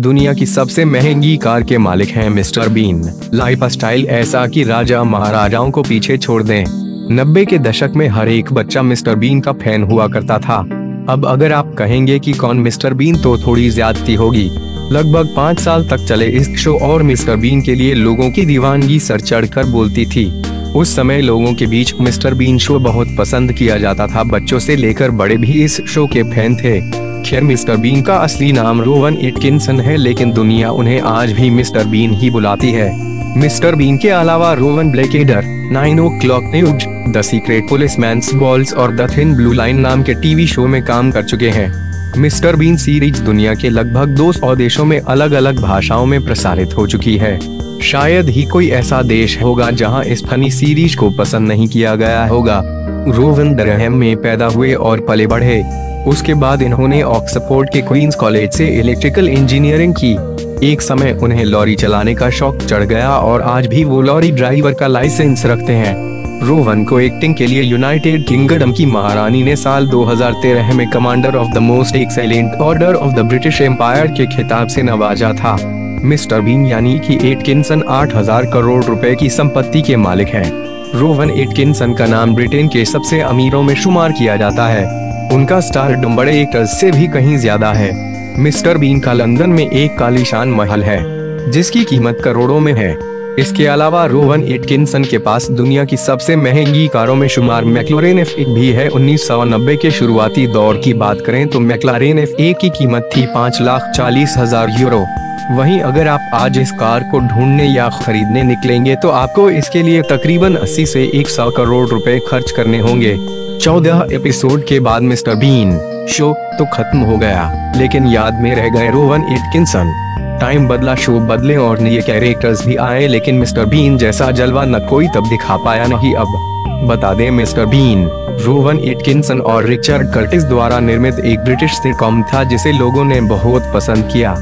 दुनिया की सबसे महँगी कार के मालिक हैं मिस्टर बीन। लाइफ स्टाइल ऐसा कि राजा महाराजाओं को पीछे छोड़ दें। नब्बे के दशक में हर एक बच्चा मिस्टर बीन का फ़ैन हुआ करता था। अब अगर आप कहेंगे कि कौन मिस्टर बीन तो थोड़ी ज्यादती होगी। लगभग पाँच साल तक चले इस शो और मिस्टर बीन के लिए लोगों की दीवानगी सर चढ़कर बोलती थी। उस समय लोगों के बीच मिस्टर बीन शो बहुत पसंद किया जाता था। बच्चों से लेकर बड़े भी इस शो के फ़ैन थे। खैर मिस्टर बीन का असली नाम रोवन एटकिंसन है, लेकिन दुनिया उन्हें आज भी मिस्टर बीन ही बुलाती है। मिस्टर बीन के अलावा Rowan Blackadder Nine O'Clock News The Secret Policeman's Balls और द थिन ब्लू लाइन नाम के टीवी शो में काम कर चुके हैं। मिस्टर बीन सीरीज़ दुनिया के लगभग 200 देशों में अलग अलग भाषाओं में प्रसारित हो चुकी है। शायद ही कोई ऐसा देश होगा जहाँ इस फनी सीरीज़ को पसंद नहीं किया गया होगा। रोवन दरहम में पैदा हुए और पले बढ़े। उसके बाद इन्होंने ऑक्सफोर्ड के क्वींस कॉलेज से इलेक्ट्रिकल इंजीनियरिंग की। एक समय उन्हें लॉरी चलाने का शौक चढ़ गया और आज भी वो लॉरी ड्राइवर का लाइसेंस रखते हैं। रोवन को एक्टिंग के लिए यूनाइटेड किंगडम की महारानी ने साल 2013 में Commander of the Most Excellent Order of the British Empire के खिताब से नवाजा था। मिस्टर बीन यानी कि एटकिंसन 8000 करोड़ रुपए की संपत्ति के मालिक हैं। रोवन एटकिंसन का नाम ब्रिटेन के सबसे अमीरों में शुमार किया जाता है। उनका स्टार बड़े एक्टर्स से भी कहीं ज़्यादा है। मिस्टर बीन का लंदन में एक कालीशान महल है, जिसकी कीमत करोड़ों में है। इसके अलावा रोवन एटकिंसन के पास दुनिया की सबसे महँगी कारों में शुमार मैक्लोरेन एफ़ एक भी है। 1990 के शुरुआती दौर की बात करें तो मैक्लारेन एफ़ एक की कीमत थी पाँच लाख चालीस हज़ार यूरो। वहीं अगर आप आज इस कार को ढूँढने या खरीदने निकलेंगे तो आपको इसके लिए तकरीबन 80 से 100 करोड़ रुपए खर्च करने होंगे। चौदह एपिसोड के बाद मिस्टर बीन शो तो खत्म हो गया, लेकिन याद में रह गए रोवन एटकिंसन टाइम बदला शो बदले और नए कैरेक्टर्स भी आए, लेकिन मिस्टर बीन जैसा जलवा न कोई तब दिखा पाया नहीं अब। बता दें मिस्टर बीन रोवन एटकिंसन और रिचर्ड कर्टिस द्वारा निर्मित एक ब्रिटिश सिटकॉम था जिसे लोगों ने बहुत पसंद किया।